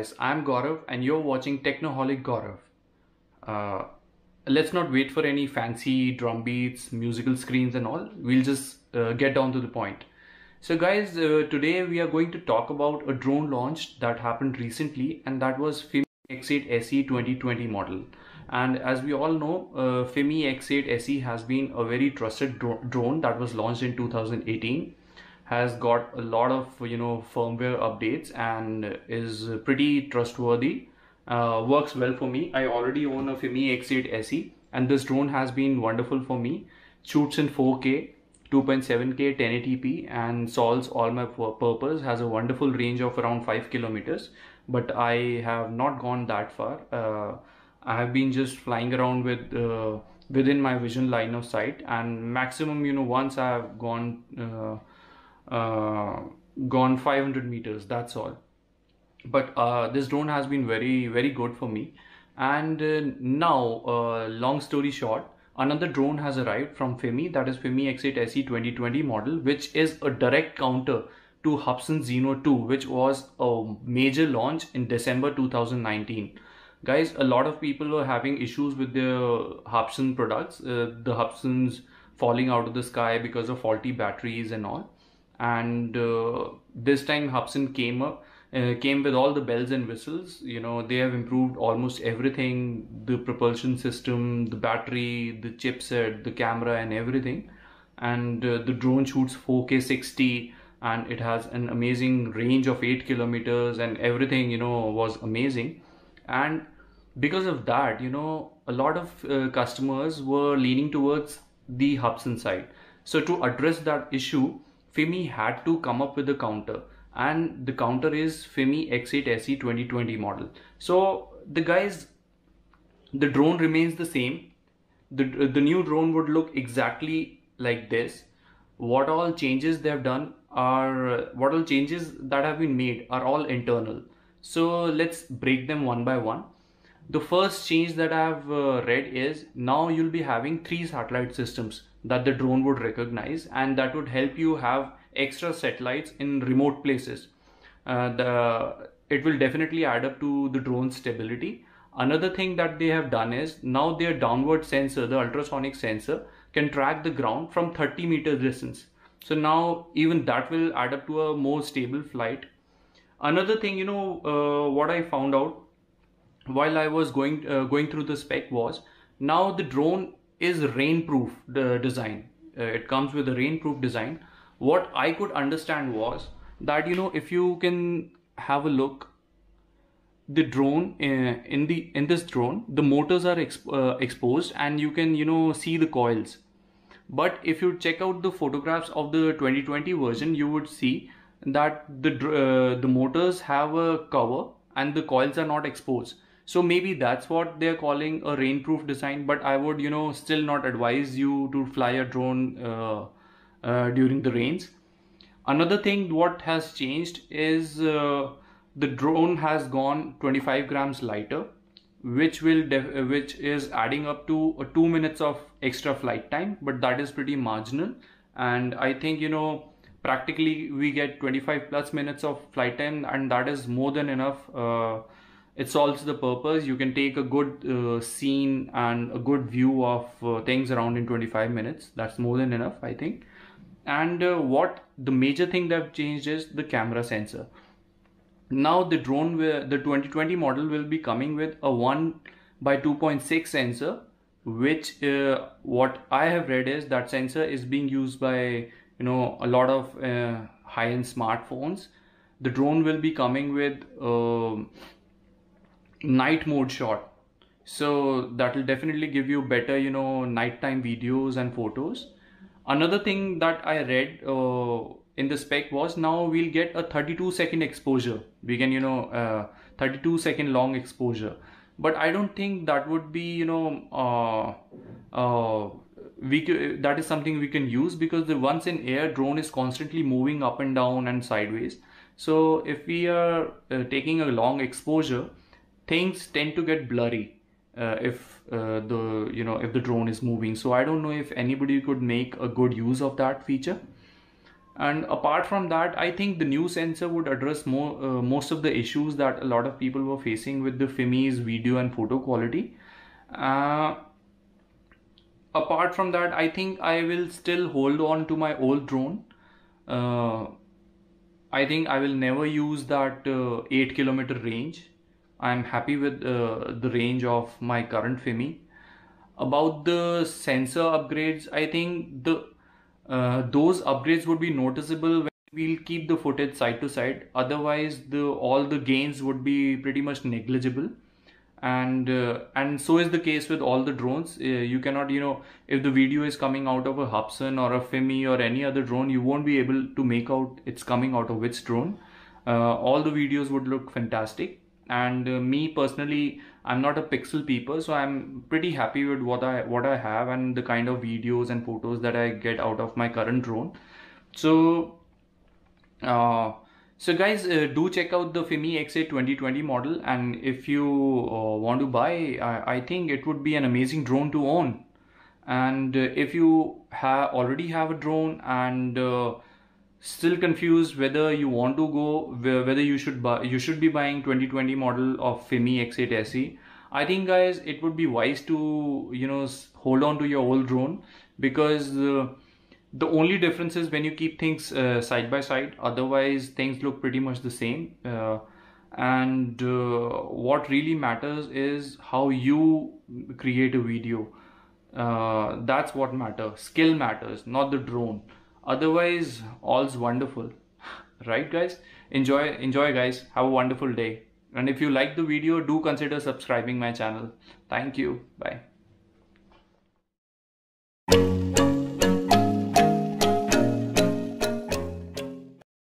guys, I'm Gaurav and you're watching Technoholic Gaurav. Uh, let's not wait for any fancy drum beats, musical screens and all. We'll just uh, get down to the point. So guys, uh, today we are going to talk about a drone launch that happened recently and that was FIMI X8 SE 2020 model. And as we all know, uh, FIMI X8 SE has been a very trusted dro drone that was launched in 2018 has got a lot of you know firmware updates and is pretty trustworthy uh, works well for me. I already own a FIMI X8 SE and this drone has been wonderful for me. Shoots in 4K 2.7K 1080p and solves all my purpose has a wonderful range of around 5 kilometers but I have not gone that far. Uh, I have been just flying around with uh, within my vision line of sight and maximum you know once I have gone uh, gone 500 meters that's all. But uh, this drone has been very very good for me. And uh, now uh, long story short another drone has arrived from FIMI that is FIMI X8 SE 2020 model which is a direct counter to Hubsan Zino 2 which was a major launch in December 2019 guys a lot of people were having issues with the Hubsan products uh, the Hubsans falling out of the sky because of faulty batteries and all and uh, this time Hubsan came up uh, came with all the bells and whistles. You know they have improved almost everything. The propulsion system the battery the chipset the camera and everything. And uh, the drone shoots 4k 60 and it has an amazing range of 8 kilometers and everything you know was amazing. And because of that you know a lot of uh, customers were leaning towards the Hubsan side. So to address that issue FIMI had to come up with a counter and the counter is FIMI X8 SE 2020 model. So the guys, the drone remains the same. The, the new drone would look exactly like this. What all changes they have done are, what all changes that have been made are all internal. So let's break them one by one. The first change that I have uh, read is now you'll be having three satellite systems that the drone would recognize and that would help you have extra satellites in remote places. Uh, the it will definitely add up to the drone stability. Another thing that they have done is now their downward sensor, the ultrasonic sensor, can track the ground from 30 meters distance. So now even that will add up to a more stable flight. Another thing, you know, uh, what I found out while I was going uh, going through the spec was now the drone is rainproof the design. Uh, it comes with a rainproof design. What I could understand was that you know if you can have a look the drone uh, in the in this drone the motors are exp uh, exposed and you can you know see the coils but if you check out the photographs of the 2020 version you would see that the uh, the motors have a cover and the coils are not exposed so maybe that's what they're calling a rainproof design but i would you know still not advise you to fly a drone uh, uh, during the rains. Another thing what has changed is uh, the drone has gone 25 grams lighter which will which is adding up to uh, two minutes of extra flight time but that is pretty marginal. And i think you know practically we get 25 plus minutes of flight time and that is more than enough uh, it solves the purpose. You can take a good uh, scene and a good view of uh, things around in 25 minutes. That's more than enough i think. And uh, what the major thing they've changed is the camera sensor. Now the drone the 2020 model will be coming with a 1 by 2.6 sensor which uh, what i have read is that sensor is being used by you know a lot of uh, high-end smartphones. The drone will be coming with um, night mode shot. So that will definitely give you better you know nighttime videos and photos. Another thing that i read uh, in the spec was now we'll get a 32 second exposure. We can you know uh, 32 second long exposure. But i don't think that would be you know uh, uh we that is something we can use because the once in air drone is constantly moving up and down and sideways. So if we are uh, taking a long exposure things tend to get blurry uh, if uh, the you know if the drone is moving. So i don't know if anybody could make a good use of that feature. And apart from that i think the new sensor would address more uh, most of the issues that a lot of people were facing with the FIMI's video and photo quality. Uh, apart from that i think i will still hold on to my old drone. Uh, i think i will never use that uh, 8 kilometer range i'm happy with uh, the range of my current FIMI about the sensor upgrades i think the uh, those upgrades would be noticeable when we'll keep the footage side to side. Otherwise the all the gains would be pretty much negligible. And uh, and so is the case with all the drones. Uh, you cannot you know if the video is coming out of a Hubsan or a FIMI or any other drone you won't be able to make out it's coming out of which drone. Uh, all the videos would look fantastic and uh, me personally I'm not a pixel peeper so I'm pretty happy with what I what I have and the kind of videos and photos that I get out of my current drone so uh, so guys, uh, do check out the FIMI X8 2020 model and if you uh, want to buy, I, I, think it would be an amazing drone to own. And uh, if you have already have a drone and uh, still confused whether you want to go, whether you should buy, you should be buying 2020 model of FIMI X8 SE. I think guys, it would be wise to, you know, hold on to your old drone because uh, the only difference is when you keep things uh, side by side otherwise things look pretty much the same uh, and uh, what really matters is how you create a video uh, that's what matters skill matters not the drone otherwise all's wonderful. Right guys? Enjoy enjoy guys. Have a wonderful day. And if you like the video do consider subscribing my channel. Thank you. Bye